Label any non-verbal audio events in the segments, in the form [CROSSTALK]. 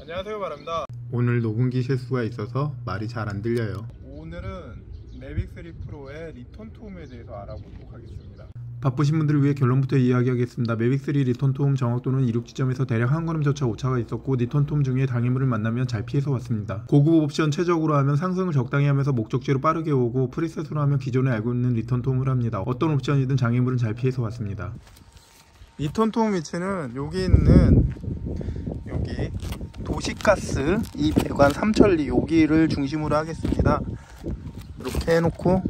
안녕하세요 바랍니다. 오늘 녹음기 실수가 있어서 말이 잘 안 들려요. 오늘은 매빅 3 프로의 return to home에 대해서 알아보도록 하겠습니다 바쁘신 분들을 위해 결론부터 이야기하겠습니다. 매빅3 return to home 정확도는 이륙 지점에서 대략 한 걸음 저차 오차가 있었고 return to home 중에 장애물을 만나면 잘 피해서 왔습니다. 고급 옵션 최적으로 하면 상승을 적당히 하면서 목적지로 빠르게 오고 preset으로 하면 기존에 알고 있는 return to home을 합니다. 어떤 옵션이든 장애물은 잘 피해서 왔습니다. return to home 위치는 여기 있는 여기 도시가스 이 배관 삼천리 여기를 중심으로 하겠습니다 이렇게 해놓고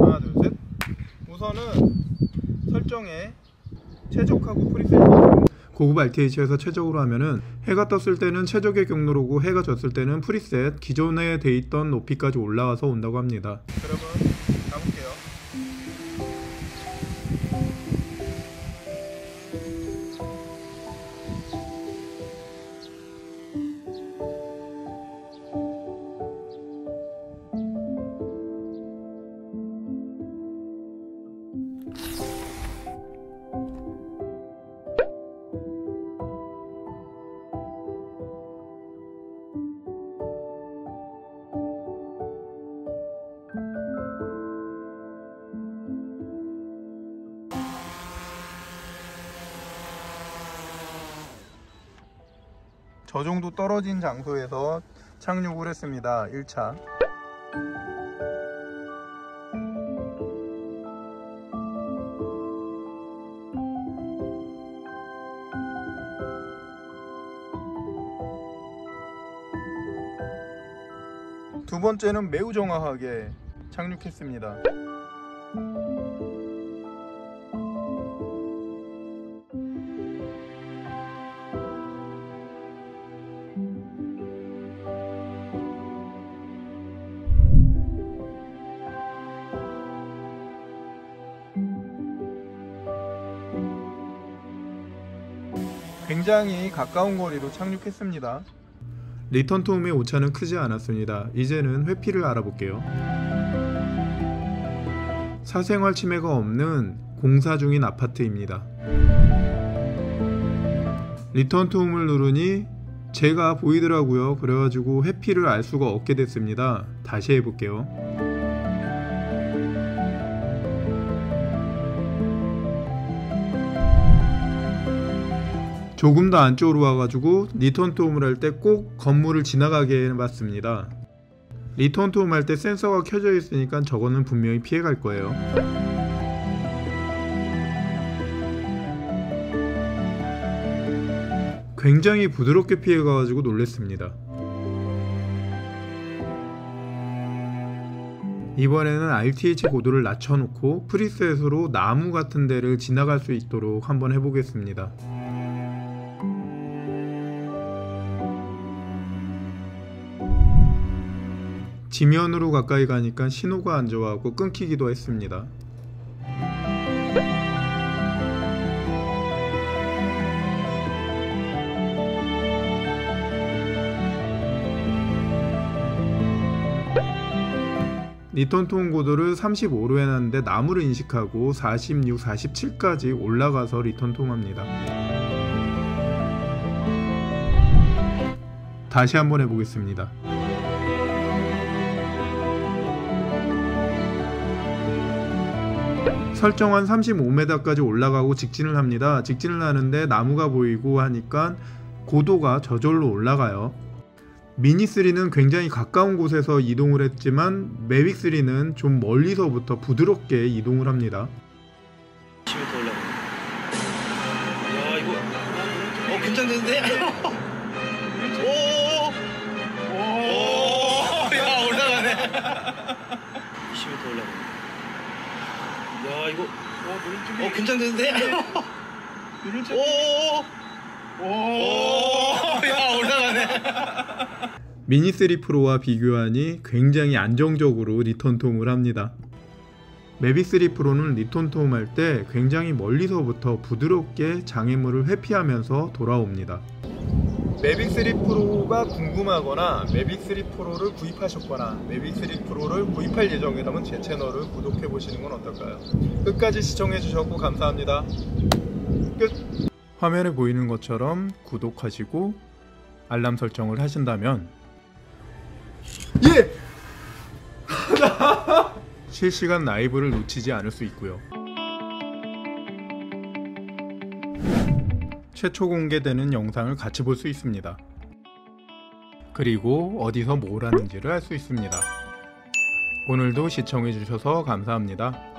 하나 둘셋 우선은 설정에 최적하고 preset 고급 RTH에서 최적으로 하면은 해가 떴을 때는 최적의 경로로 고 해가 졌을 때는 preset 기존에 돼 있던 높이까지 올라와서 온다고 합니다. 여러분 저 정도 떨어진 장소에서 착륙을 했습니다. 1차. 두 번째는 매우 정확하게 착륙했습니다 굉장히 가까운 거리로 착륙했습니다 return to home의 오차는 크지 않았습니다. 이제는 회피를 알아볼게요. 사생활 침해가 없는 공사 중인 아파트입니다. return to home을 누르니 제가 보이더라고요. 그래가지고 회피를 알 수가 없게 됐습니다. 다시 해볼게요. 조금 더 안쪽으로 와가지고 return to home을 할 때 꼭 건물을 지나가게 해봤습니다. return to home 할 때 센서가 켜져 있으니까 저거는 분명히 피해갈 거예요. 굉장히 부드럽게 피해가가지고 놀랬습니다. 이번에는 RTH 고도를 낮춰놓고 preset으로 나무 같은 데를 지나갈 수 있도록 한번 해보겠습니다. 지면으로 가까이 가니까 신호가 안 좋아하고 끊기기도 했습니다. return to home 고도를 35로 해놨는데 나무를 인식하고 46, 47까지 올라가서 return to home 합니다. 다시 한번 해보겠습니다. 설정한 35m까지 올라가고 직진을 합니다. 직진을 하는데 나무가 보이고 하니까 고도가 저절로 올라가요. 미니3는 굉장히 가까운 곳에서 이동을 했지만 매빅3는 좀 멀리서부터 부드럽게 이동을 합니다. 10m 올라가. 야 이거 어 긴장되는데? 오. 오. 야 올라가네. 20m 올라가. 야 이거 어 긴장되는데? [LAUGHS] 오. 오. 야 올라가네. 미니 3 프로와 비교하니 굉장히 안정적으로 return to home을 합니다. 매빅 3 프로는 리톤톰 할 때 굉장히 멀리서부터 부드럽게 장애물을 회피하면서 돌아옵니다. 매빅 3 프로가 궁금하거나 매빅 3 프로를 구입하셨거나 매빅 3 프로를 구입할 예정이라면 제 채널을 구독해 보시는 건 어떨까요? 끝까지 시청해 주셨고 감사합니다. 끝. 화면에 보이는 것처럼 구독하시고 알람 설정을 하신다면 예! 실시간 라이브를 놓치지 않을 수 있고요. 최초 공개되는 영상을 같이 볼 수 있습니다. 그리고 어디서 뭘 하는지를 알 수 있습니다. 오늘도 시청해주셔서 감사합니다.